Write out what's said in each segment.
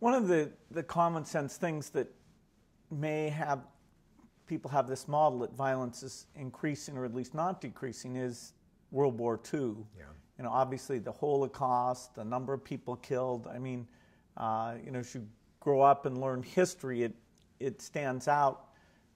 One of the, the common sense things that may have people have this model that violence is increasing or at least not decreasing is World War II. Yeah. You know, obviously the Holocaust, the number of people killed. I mean, uh, you know, as you grow up and learn history, it it stands out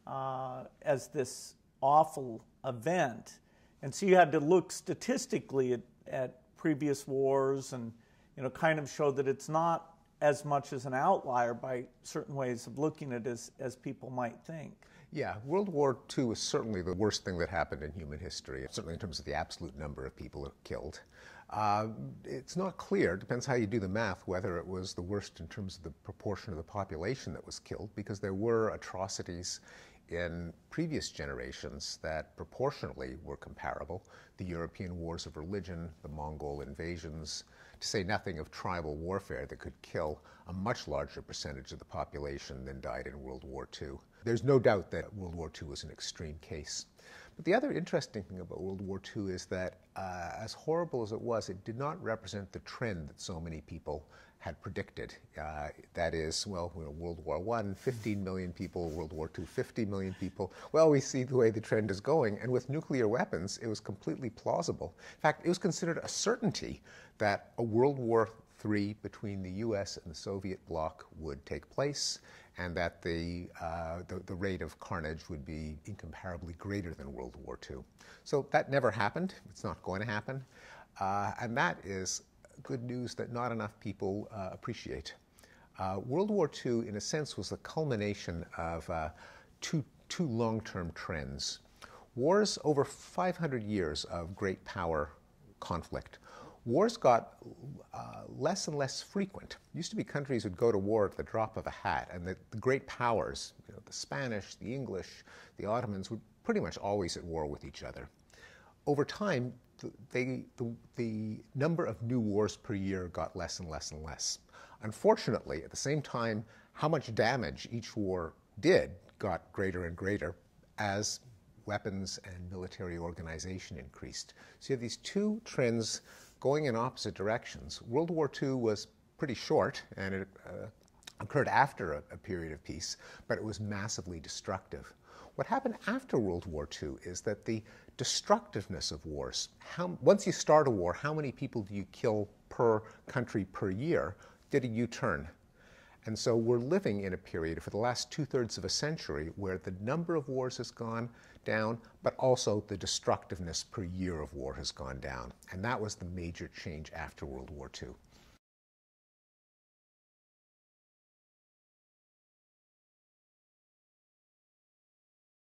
uh, as this awful event. And so you had to look statistically at, at previous wars and you know kind of show that it's not as much as an outlier by certain ways of looking at it as, as people might think. Yeah, World War II was certainly the worst thing that happened in human history, certainly in terms of the absolute number of people killed. Uh, it's not clear, depends how you do the math, whether it was the worst in terms of the proportion of the population that was killed, because there were atrocities in previous generations that proportionally were comparable. The European wars of religion, the Mongol invasions, to say nothing of tribal warfare that could kill a much larger percentage of the population than died in World War II. There's no doubt that World War II was an extreme case. But the other interesting thing about World War II is that, uh, as horrible as it was, it did not represent the trend that so many people had predicted. Uh, that is, well, you know, World War I, 15 million people, World War II, 50 million people. Well, we see the way the trend is going, and with nuclear weapons, it was completely plausible. In fact, it was considered a certainty that a World War III between the US and the Soviet bloc would take place, and that the, uh, the, the, rate of carnage would be incomparably greater than World War II. So that never happened. It's not going to happen. Uh, and that is good news that not enough people uh, appreciate. Uh, World War II, in a sense, was the culmination of uh, two, two long-term trends. Wars over 500 years of great power conflict. Wars got uh, less and less frequent. It used to be countries would go to war at the drop of a hat, and the, the great powers, you know, the Spanish, the English, the Ottomans, were pretty much always at war with each other. Over time, they, the, the number of new wars per year got less and less and less. Unfortunately, at the same time, how much damage each war did got greater and greater as weapons and military organization increased. So you have these two trends going in opposite directions. World War II was pretty short and it uh, occurred after a, a period of peace, but it was massively destructive. What happened after World War II is that the destructiveness of wars, how, once you start a war, how many people do you kill per country per year, did a U-turn. And so we're living in a period for the last two-thirds of a century where the number of wars has gone down, but also the destructiveness per year of war has gone down. And that was the major change after World War II.